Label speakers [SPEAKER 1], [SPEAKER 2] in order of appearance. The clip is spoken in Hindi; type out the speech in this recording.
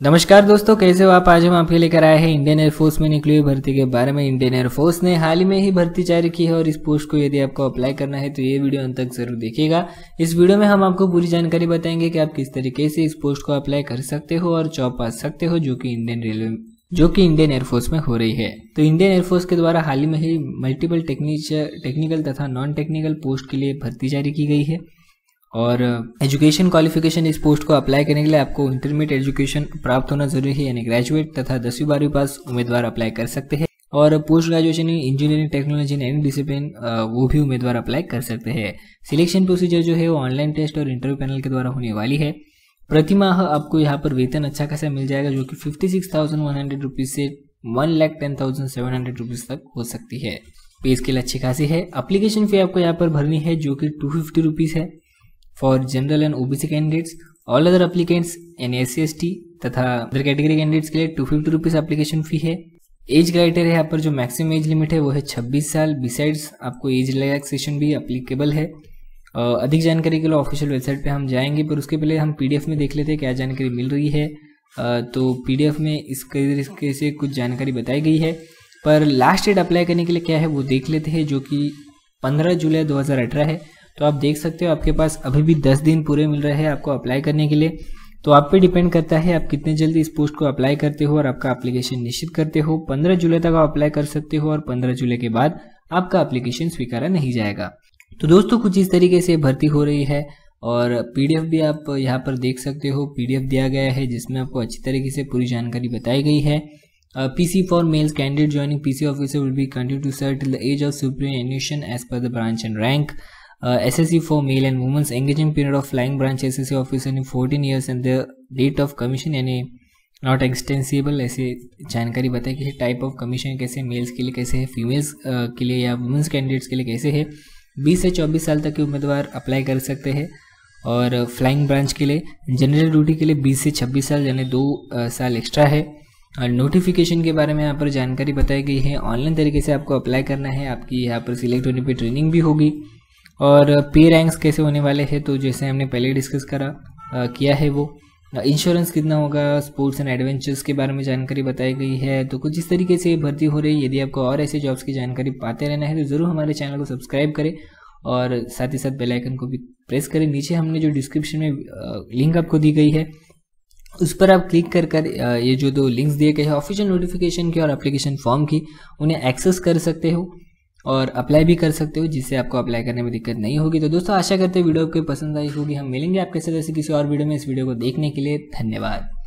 [SPEAKER 1] नमस्कार दोस्तों, कैसे हो आप? आज हम आपके लेकर आए हैं इंडियन एयरफोर्स में निकली हुई भर्ती के बारे में। इंडियन एयरफोर्स ने हाल ही में ही भर्ती जारी की है और इस पोस्ट को यदि आपको अप्लाई करना है तो ये वीडियो अंत तक ज़रूर देखिएगा। इस वीडियो में हम आपको पूरी जानकारी बताएँगे कि आप किस तरीके से इस पोस्ट को अप्लाई कर सकते हो और जॉब पा सकते हो, जो कि इंडियन रेलवे जो कि इंडियन एयरफोर्स में हो रही है। तो इंडियन एयरफोर्स के द्वारा हाल ही में ही मल्टीपल टेक्निकल तथा नॉन टेक्निकल पोस्ट के लिए भर्ती जारी की गई है। और एजुकेशन क्वालिफिकेशन इस पोस्ट को अप्लाई करने के लिए आपको इंटरमीडिएट एजुकेशन प्राप्त होना ज़रूरी है, यानी ग्रेजुएट तथा दसवीं बारहवीं पास उम्मीदवार अप्लाई कर सकते हैं। और post graduation engineering technology any discipline वो भी उम्मीदवार अप्लाई कर सकते हैं। सिलेक्शन प्रोसीजर जो है वो ऑनलाइन टेस्ट और इंटरव्यू पैनल के द्वारा होने वाली है। प्रति माह आपको यहाँ पर वेतन अच्छा खासा मिल जाएगा जो कि fifty six thousand one hundred rupees से one lakh ten thousand seven hundred rupees तक हो सकती है। पे स्केल अच्छी खासी है। अप्लीकेशन फ़ी आपको यहाँ पर भरनी है जो कि टू फिफ्टी रुपीज़ है। For general and OBC candidates all other applicants and S C S T तथा अदर कैटेगरी कैंडिडेट्स के लिए two fifty rupees application fee है। एज क्राइटेरिया यहाँ पर जो मैक्सिमम एज लिमिट है वो है 26 साल। बिसाइड्स आपको एज रिलैक्सेशन भी अप्लीकेबल है। अधिक जानकारी के लिए ऑफिशियल वेबसाइट पे हम जाएँगे, पर उसके पहले हम पीडीएफ में देख लेते हैं क्या जानकारी मिल रही है। तो पीडीएफ में इस तरीके से कुछ जानकारी बताई गई है। पर लास्ट डेट अप्लाई करने के लिए क्या है वो देख लेते हैं, जो कि 15 जुलाई 2018 है। तो आप देख सकते हो आपके पास अभी भी दस दिन पूरे मिल रहे हैं आपको अप्लाई करने के लिए। तो आप पे डिपेंड करता है आप कितने जल्दी इस पोस्ट को अप्लाई करते हो और आपका एप्लीकेशन निश्चित करते हो। पंद्रह जुलाई तक आप अप्लाई कर सकते हो और पंद्रह जुलाई के बाद आपका एप्लीकेशन स्वीकारा नहीं जाएगा। तो दोस्तों, कुछ इस तरीके से भर्ती हो रही है और पीडीएफ भी आप यहाँ पर देख सकते हो। पीडीएफ दिया गया है जिसमें आपको अच्छी तरीके से पूरी जानकारी बताई गई है। PC for males candidate joining PC officer will be continue to serve till the age of supreme age per the branch and rank uh, SSC for male and women's engaging period of flying branch SSC officer in 14 years and the date of commission यानी नॉट एक्सटेंसिबल ऐसे जानकारी बताए कि टाइप ऑफ़ कमीशन कैसे मेल्स के लिए कैसे है फीमेल्स uh, के लिए या वुमेंस कैंडिडेट्स के लिए कैसे है 20 से 24 साल तक के उम्मीदवार अप्लाई कर सकते हैं और फ्लाइंग ब्रांच के लिए जनरल ड्यूटी के लिए 20 से 26 साल यानी दो uh, साल एक्स्ट्रा है। और नोटिफिकेशन के बारे में यहाँ पर जानकारी बताई गई है ऑनलाइन तरीके से आपको अप्लाई करना है आपकी यहाँ पर सिलेक्ट होने पर ट्रेनिंग भी होगी। और पे रैंक्स कैसे होने वाले हैं तो जैसे हमने पहले डिस्कस करा आ, किया है वो। इंश्योरेंस कितना होगा स्पोर्ट्स एंड एडवेंचर्स के बारे में जानकारी बताई गई है तो कुछ इस तरीके से भर्ती हो रही है। यदि आपको और ऐसे जॉब्स की जानकारी पाते रहना है तो ज़रूर हमारे चैनल को सब्सक्राइब करें और साथ ही साथ बेल आइकन को भी प्रेस करें। नीचे हमने जो डिस्क्रिप्शन में लिंक आपको दी गई है उस पर आप क्लिक कर कर ये जो दो लिंक्स दिए गए हैं ऑफिशियल नोटिफिकेशन की और एप्लीकेशन फॉर्म की उन्हें एक्सेस कर सकते हो। और अप्लाई भी कर सकते हो, जिससे आपको अप्लाई करने में दिक्कत नहीं होगी। तो दोस्तों, आशा करते हैं वीडियो आपको पसंद आई होगी। हम मिलेंगे आपके साथ ऐसे किसी और वीडियो में। इस वीडियो को देखने के लिए धन्यवाद।